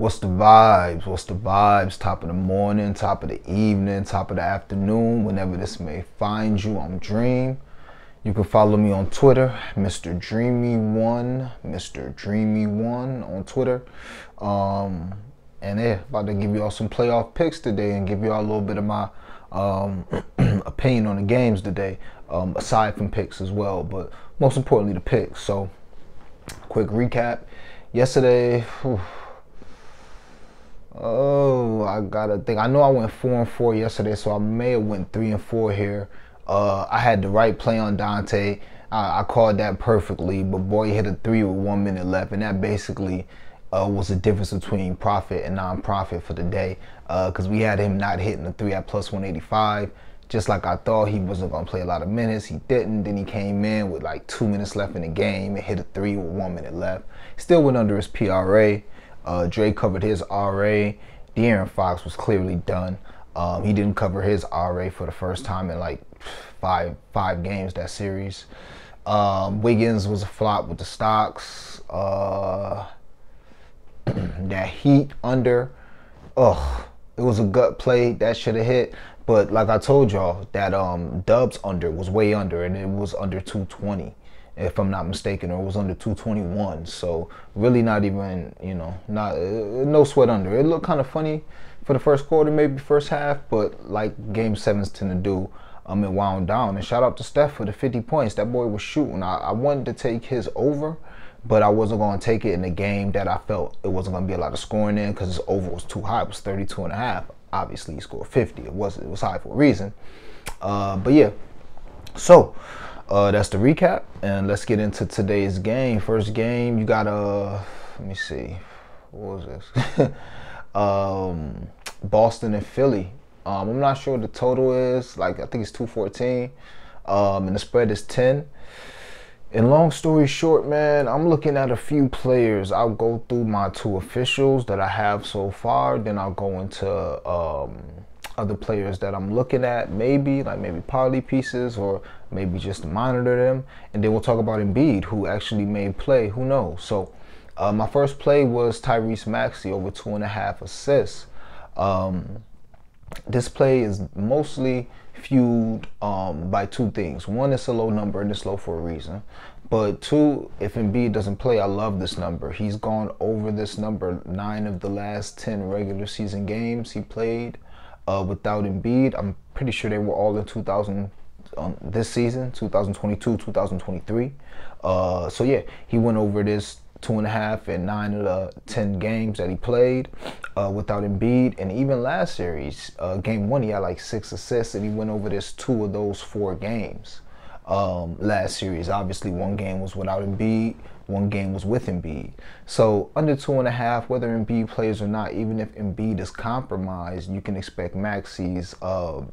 What's the vibes? What's the vibes? Top of the morning, top of the evening, top of the afternoon, whenever this may find you. I'm Dream. You can follow me on Twitter, Mr. Dreamy1, Mr. Dreamy1 on Twitter. Um, and yeah, about to give you all some playoff picks today and give you all a little bit of my um, opinion on the games today, um, aside from picks as well, but most importantly, the picks. So, quick recap. Yesterday, whew, Oh, I gotta think. I know I went four and four yesterday, so I may have went three and four here. Uh, I had the right play on Dante. I, I, called that perfectly, but boy, he hit a three with one minute left, and that basically uh, was the difference between profit and non-profit for the day. Because uh, we had him not hitting the three at plus 185, just like I thought he wasn't gonna play a lot of minutes. He didn't. Then he came in with like two minutes left in the game and hit a three with one minute left. Still went under his PRA. Uh, Dre covered his RA. De'Aaron Fox was clearly done. Um, he didn't cover his RA for the first time in like five five games that series. Um, Wiggins was a flop with the stocks. Uh, that Heat under, ugh, it was a gut play that should have hit. But like I told y'all, that um Dubs under was way under, and it was under 220 if I'm not mistaken, or it was under 221. So really not even, you know, not uh, no sweat under. It looked kind of funny for the first quarter, maybe first half, but like game sevens tend to do, um, it wound down. And shout out to Steph for the 50 points. That boy was shooting. I, I wanted to take his over, but I wasn't going to take it in a game that I felt it wasn't going to be a lot of scoring in because his over was too high. It was 32 and a half. Obviously, he scored 50. It was it was high for a reason. Uh, but yeah, so uh, that's the recap, and let's get into today's game. First game, you got a. Uh, let me see, what was this? um, Boston and Philly. Um, I'm not sure what the total is. Like I think it's 214, um, and the spread is 10. And long story short, man, I'm looking at a few players. I'll go through my two officials that I have so far. Then I'll go into um, other players that I'm looking at, maybe like maybe parlay pieces or maybe just monitor them, and then we'll talk about Embiid, who actually may play. Who knows? So, uh, my first play was Tyrese Maxey over two and a half assists. Um, this play is mostly fueled um, by two things. One, it's a low number and it's low for a reason. But two, if Embiid doesn't play, I love this number. He's gone over this number nine of the last 10 regular season games he played uh, without Embiid. I'm pretty sure they were all in 2000 um, this season, 2022, 2023. Uh, so yeah, he went over this two and a half and nine of the ten games that he played uh, without Embiid, and even last series, uh, game one, he had like six assists, and he went over this two of those four games. Um, last series, obviously, one game was without Embiid, one game was with Embiid. So under two and a half, whether Embiid plays or not, even if Embiid is compromised, you can expect Maxey's um,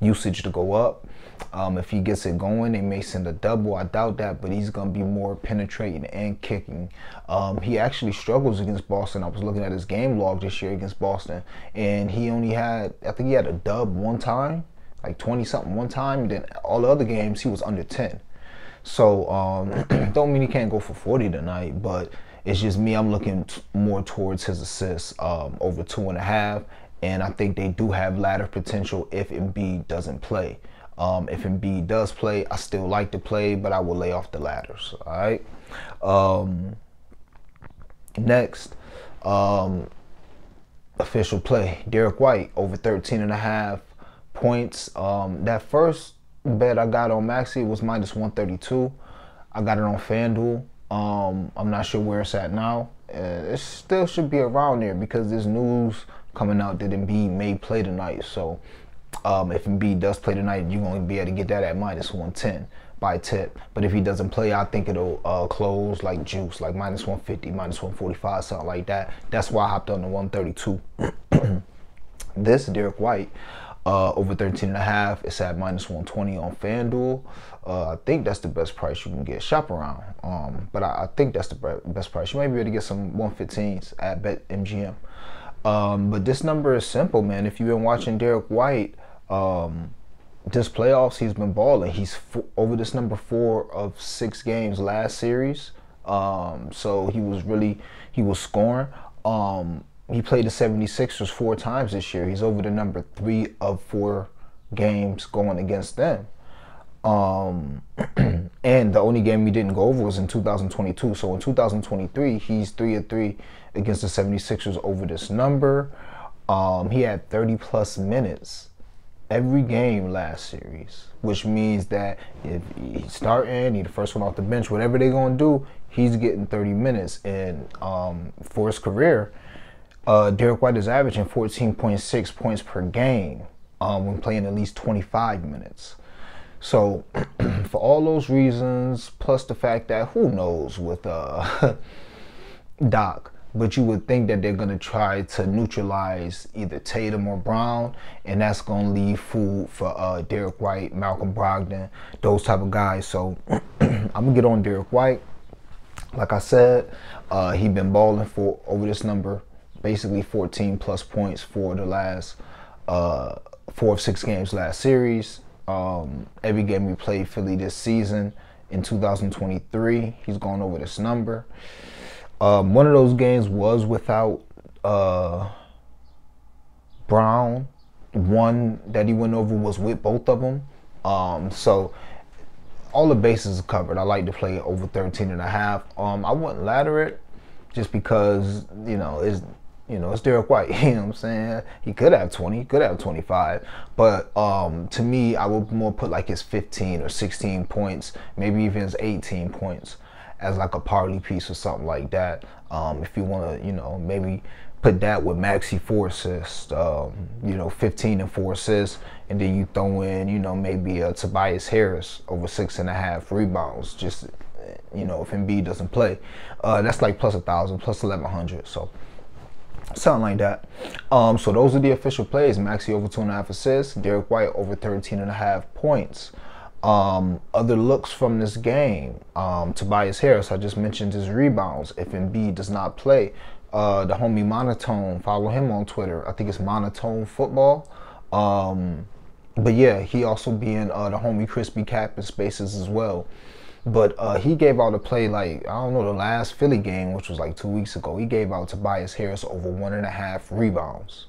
usage to go up. Um, if he gets it going, they may send a double. I doubt that, but he's going to be more penetrating and kicking. Um, he actually struggles against Boston. I was looking at his game log this year against Boston, and he only had, I think he had a dub one time, like 20 something one time. Then all the other games, he was under 10. So um, don't mean he can't go for 40 tonight, but it's just me. I'm looking t- more towards his assists um, over two and a half, and I think they do have ladder potential if Embiid doesn't play. Um, if Embiid does play, I still like to play, but I will lay off the ladders. All right. Um, next, um, official play: Derrick White over 13 and a half points. Um, that first bet I got on Maxey was minus 132. I got it on FanDuel. Um, I'm not sure where it's at now. Uh, it still should be around there because there's news coming out that Embiid may play tonight. So um, if Embiid does play tonight, you're going to be able to get that at minus 110 by tip. But if he doesn't play, I think it'll uh, close like juice, like minus 150, minus 145, something like that. That's why I hopped on the 132. this Derrick White uh, over 13 and a half. It's at minus 120 on FanDuel. Uh, I think that's the best price you can get. Shop around. Um, but I, I, think that's the best price. You might be able to get some 115s at BetMGM. Um, but this number is simple, man. If you've been watching Derrick White, um, this playoffs, he's been balling. He's over this number four of six games last series. Um, so he was really, he was scoring. Um, he played the 76ers four times this year. He's over the number three of four games going against them. Um, and the only game he didn't go over was in 2022. So in 2023, he's three of three against the 76ers over this number. Um, he had 30 plus minutes every game last series, which means that if he's starting, he's the first one off the bench, whatever they're gonna do, he's getting 30 minutes. And um, for his career, uh, Derrick White is averaging 14.6 points per game um, when playing at least 25 minutes. So, for all those reasons, plus the fact that who knows with uh, Doc, but you would think that they're going to try to neutralize either Tatum or Brown, and that's going to leave food for uh, Derrick White, Malcolm Brogdon, those type of guys. So, I'm going to get on Derrick White. Like I said, uh, he been balling for over this number, basically 14 plus points for the last uh, four of six games last series. Um, every game we played Philly this season in 2023, he's gone over this number. Um, one of those games was without uh, Brown. One that he went over was with both of them. Um, so all the bases are covered. I like to play over 13 and a half. Um, I wouldn't ladder it just because, you know, it's you know, it's Derrick White. You know what I'm saying? He could have 20, could have 25. But um, to me, I would more put like his 15 or 16 points, maybe even his 18 points as like a parlay piece or something like that. Um, if you want to, you know, maybe put that with Maxey four assists, um, you know, 15 and four assists, and then you throw in, you know, maybe a Tobias Harris over six and a half rebounds, just, you know, if Embiid doesn't play. Uh, that's like plus a thousand, plus 1100. So, Something like that. Um, so those are the official plays. Maxey over two and a half assists. Derrick White over 13 and a half points. Um, other looks from this game. Um, Tobias Harris, I just mentioned his rebounds. If Embiid does not play, uh, the homie Monotone, follow him on Twitter. I think it's Monotone Football. Um, but yeah, he also being uh, the homie Crispy Cap in spaces as well. But uh, he gave out a play like I don't know the last Philly game, which was like two weeks ago. He gave out Tobias Harris over one and a half rebounds.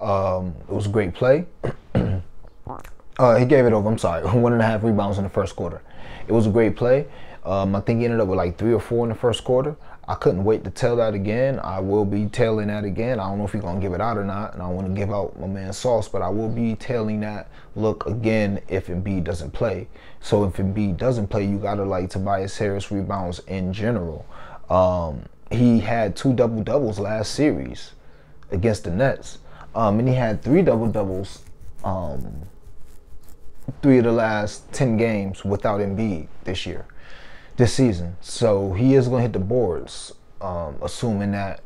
Um, it was a great play. uh, he gave it over. I'm sorry, one and a half rebounds in the first quarter. It was a great play. Um, I think he ended up with like three or four in the first quarter. I couldn't wait to tell that again. I will be telling that again. I don't know if you're gonna give it out or not, and I want to give out my man Sauce, but I will be telling that look again if Embiid doesn't play. So if Embiid doesn't play, you gotta like Tobias Harris rebounds in general. Um, he had two double doubles last series against the Nets, um, and he had three double doubles, um, three of the last ten games without Embiid this year this season. So he is going to hit the boards, um, assuming that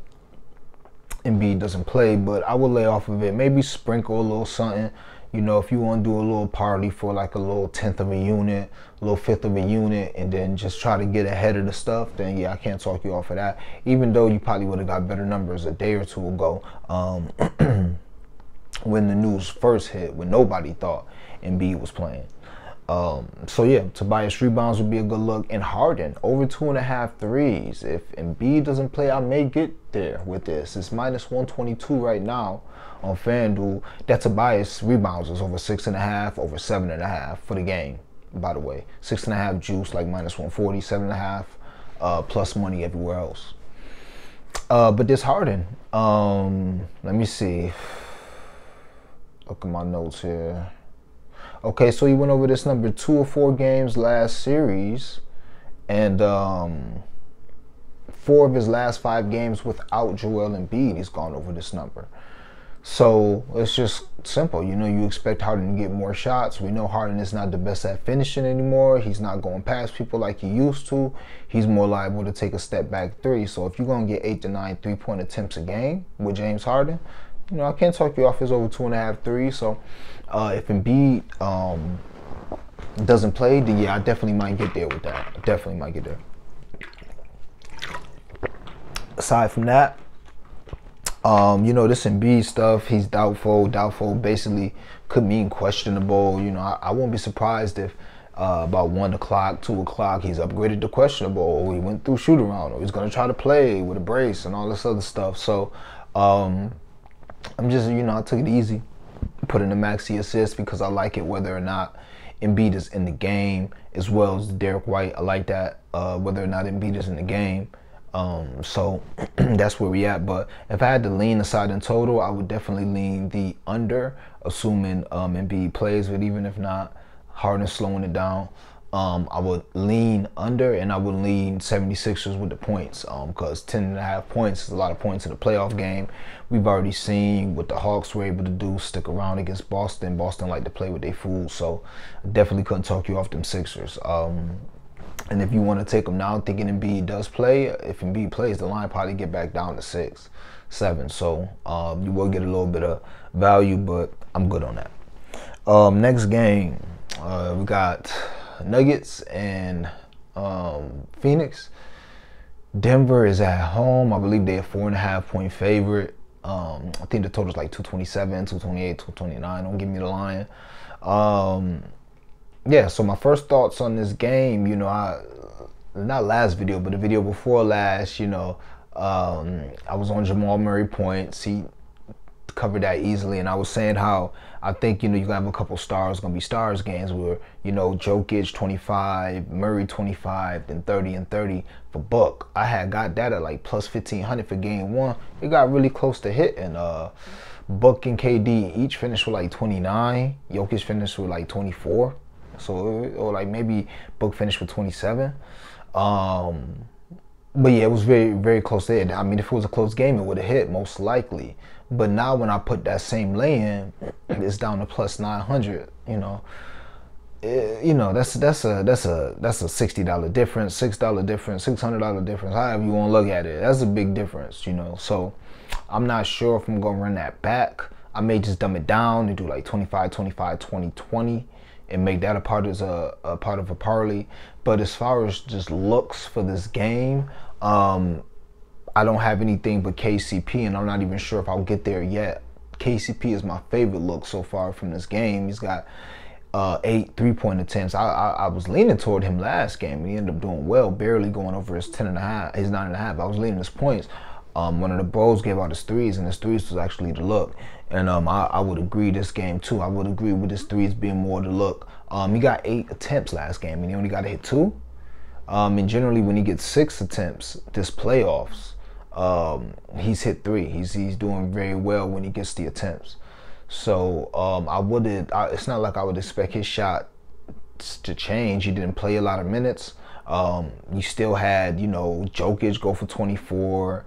Embiid doesn't play. But I will lay off of it. Maybe sprinkle a little something. You know, if you want to do a little party for like a little tenth of a unit, a little fifth of a unit, and then just try to get ahead of the stuff, then yeah, I can't talk you off of that. Even though you probably would have got better numbers a day or two ago, um, when the news first hit, when nobody thought Embiid was playing. Um, so yeah, Tobias rebounds would be a good look. And Harden over two and a half threes. If Embiid doesn't play, I may get there with this. It's minus 122 right now on FanDuel. That Tobias rebounds is over six and a half, over seven and a half for the game. By the way, six and a half juice like minus 140, seven and a half uh, plus money everywhere else. Uh, but this Harden, um, let me see. Look at my notes here. Okay, so he went over this number two or four games last series, and um, four of his last five games without Joel Embiid, he's gone over this number. So it's just simple. You know, you expect Harden to get more shots. We know Harden is not the best at finishing anymore. He's not going past people like he used to. He's more liable to take a step back three. So if you're going to get eight to nine three point attempts a game with James Harden, you know, I can't talk you off his over two and a half three. So uh, if Embiid um, doesn't play, then yeah, I definitely might get there with that. I definitely might get there. Aside from that, um, you know, this Embiid stuff, he's doubtful. Doubtful basically could mean questionable. You know, I, I won't be surprised if uh, about one o'clock, two o'clock, he's upgraded to questionable, or he went through shoot around, or he's gonna try to play with a brace and all this other stuff. So Um, I'm just, you know, I took it easy. Put in the Maxey assist because I like it whether or not Embiid is in the game, as well as Derrick White. I like that uh, whether or not Embiid is in the game. Um, so that's where we at. But if I had to lean aside in total, I would definitely lean the under, assuming um, Embiid plays. But even if not, Harden slowing it down. Um, I would lean under and I would lean 76ers with the points because um, 10 and a half points is a lot of points in a playoff game. We've already seen what the Hawks were able to do, stick around against Boston. Boston like to play with their fools, so definitely couldn't talk you off them Sixers. Um, and if you want to take them now, thinking Embiid does play, if Embiid plays, the line probably get back down to six, seven. So um, you will get a little bit of value, but I'm good on that. Um, next game, uh, we got Nuggets and um, Phoenix. Denver is at home. I believe they're four and a half point favorite. Um, I think the total is like 227, 228, 229. Don't give me the line. Um, yeah, so my first thoughts on this game, you know, I not last video, but the video before last, you know, um, I was on Jamal Murray points. He covered that easily, and I was saying how I think you know you're gonna have a couple stars, gonna be stars games where you know Jokic 25, Murray 25, then 30 and 30 for Book. I had got that at like plus 1500 for game one. It got really close to hitting. Uh, Book and KD each finished with like 29. Jokic finished with like 24. So or like maybe Book finished with 27. Um, but yeah, it was very very close there. I mean, if it was a close game, it would have hit most likely. But now when I put that same lay in, it's down to plus 900. You know. It, eh, you know that's that's a that's a that's a sixty dollar difference, six dollar difference, six hundred dollar difference. However you want to look at it, that's a big difference, you know. So I'm not sure if I'm gonna run that back. I may just dumb it down and do like 25, 25, 20, 20 and make that a part of a, a part of a parlay. But as far as just looks for this game, um, I don't have anything but KCP, and I'm not even sure if I'll get there yet. KCP is my favorite look so far from this game. He's got uh, eight three-point attempts. I, I, I was leaning toward him last game, he ended up doing well, barely going over his ten and a half, his nine and a half. I was leaning his points. Um, one of the bros gave out his threes, and his threes was actually the look. And um, I, I, would agree this game too. I would agree with his threes being more the look. Um, he got eight attempts last game, and he only got to hit two. Um, and generally, when he gets six attempts this playoffs, um, he's hit three. He's he's doing very well when he gets the attempts. So um, I wouldn't. it's not like I would expect his shot to change. He didn't play a lot of minutes. Um, you still had, you know, Jokic go for 24.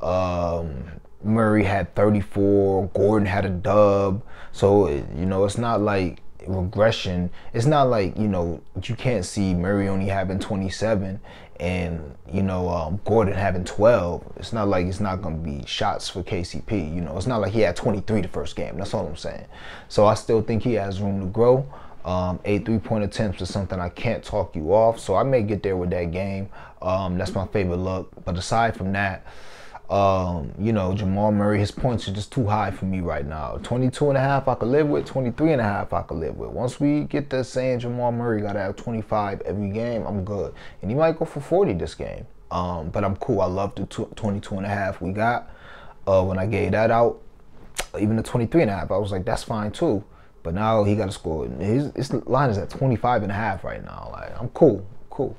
Um, Murray had 34. Gordon had a dub. So, you know, it's not like regression. It's not like, you know, you can't see Murray only having 27 and, you know, um, Gordon having 12. It's not like it's not going to be shots for KCP. You know, it's not like he had 23 the first game. That's all I'm saying. So I still think he has room to grow. Um, eight three-point attempts is something I can't talk you off. So I may get there with that game. Um, that's my favorite look. But aside from that, um, you know, Jamal Murray, his points are just too high for me right now. 22 and a half I could live with, 23 and a half I could live with. Once we get to saying Jamal Murray got to have 25 every game, I'm good. And he might go for 40 this game. Um, but I'm cool. I love the 22 and a half we got. Uh, when I gave that out, even the 23 and a half, I was like, that's fine too. But now he got to score. His, his line is at 25 and a half right now. Like, I'm cool, cool.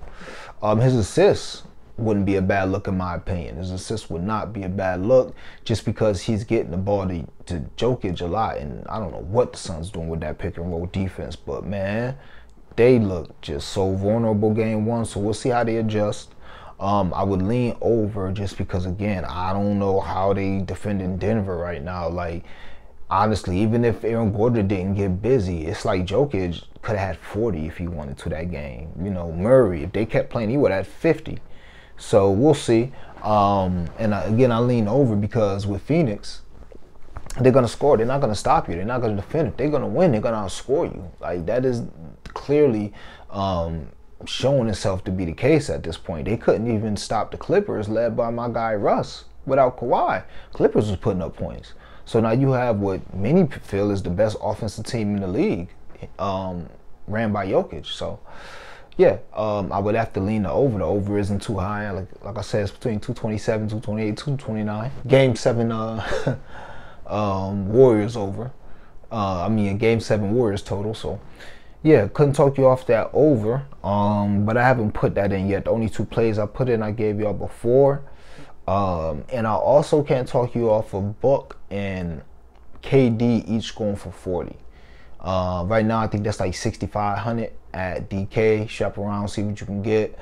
Um, his assists, wouldn't be a bad look in my opinion. His assist would not be a bad look just because he's getting the ball to, to Jokic a lot. And I don't know what the Suns doing with that pick and roll defense, but man, they look just so vulnerable game one. So we'll see how they adjust. Um, I would lean over just because again, I don't know how they defend in Denver right now. Like honestly, even if Aaron Gordon didn't get busy, it's like Jokic could have had 40 if he wanted to that game. You know, Murray, if they kept playing, he would have had 50. So we'll see. Um, and I, again, I lean over because with Phoenix, they're gonna score. They're not gonna stop you. They're not gonna defend. If they're gonna win, they're gonna outscore you. Like that is clearly um, showing itself to be the case at this point. They couldn't even stop the Clippers, led by my guy Russ, without Kawhi. Clippers was putting up points. So now you have what many feel is the best offensive team in the league, um, ran by Jokic. So yeah, um, I would have to lean the over. The over isn't too high. Like like I said, it's between 227, 228, 229. Game seven, uh, um, Warriors over. Uh, I mean, a game seven Warriors total. So, yeah, couldn't talk you off that over. Um, but I haven't put that in yet. The only two plays I put in, I gave y'all before. Um, and I also can't talk you off of Book and KD each going for 40. Uh, right now, I think that's like 6,500 at DK. Shop around, see what you can get.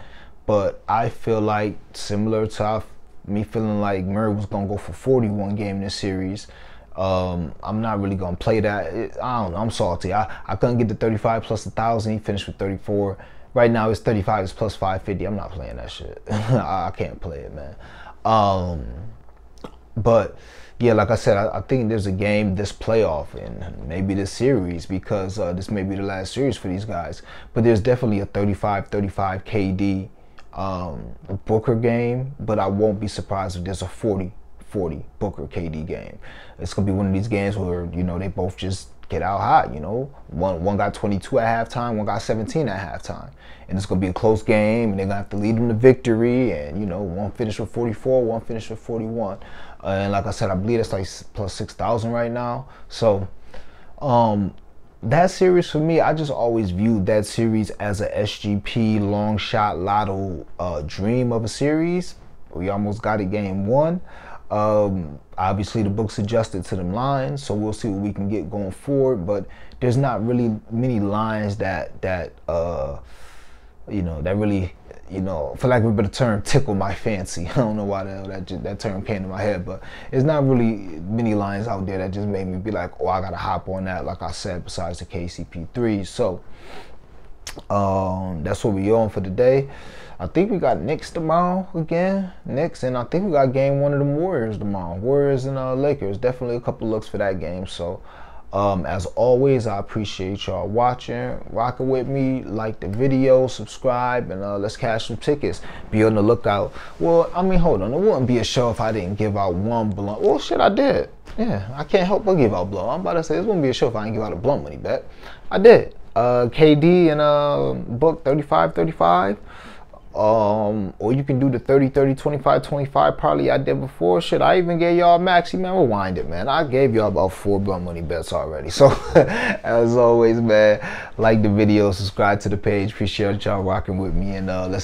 But I feel like similar to me feeling like Murray was gonna go for 41 game in this series. Um, I'm not really gonna play that. It, I don't know. I'm salty. I, I couldn't get the 35 plus a thousand. He finished with 34. Right now it's 35. It's plus 550. I'm not playing that shit. I, I can't play it, man. Um, but yeah, like I said, I, I, think there's a game this playoff and maybe this series because uh, this may be the last series for these guys. But there's definitely a 35 35 KD um, Booker game, but I won't be surprised if there's a 40 40 Booker KD game. It's gonna be one of these games where you know they both just get out hot. You know, one one got 22 at halftime, one got 17 at halftime, and it's gonna be a close game, and they're gonna have to lead them to victory. And you know, one finish with 44, one finish with 41. Uh, and like I said, I believe it's like plus 6,000 right now. So, um, that series for me, I just always viewed that series as a SGP long shot lotto uh, dream of a series. We almost got it game one. Um, obviously, the books adjusted to them lines, so we'll see what we can get going forward. But there's not really many lines that that uh, you know that really you know, for lack of a better term, tickle my fancy. I don't know why that that, that term came to my head, but it's not really many lines out there that just made me be like, oh, I gotta hop on that. Like I said, besides the KCP3. So um, that's what we on for today. I think we got Knicks tomorrow again. Knicks, and I think we got game one of the Warriors tomorrow. Warriors and uh, Lakers. Definitely a couple looks for that game. So um, as always, I appreciate y'all watching, rocking with me. Like the video, subscribe, and uh, let's cash some tickets. Be on the lookout. Well, I mean, hold on. It wouldn't be a show if I didn't give out one blunt. Well, shit, I did. Yeah, I can't help but give out blunt. I'm about to say this wouldn't be a show if I didn't give out a blunt money bet. I did. Uh, KD and uh, book 35 35. Um, or you can do the 30, 30, 25, 25 probably I did before. Shit, I even gave y'all Maxey, man. Rewind it, man. I gave y'all about four blunt money bets already. So, as always, man, like the video, subscribe to the page. Appreciate y'all rocking with me, and uh, let's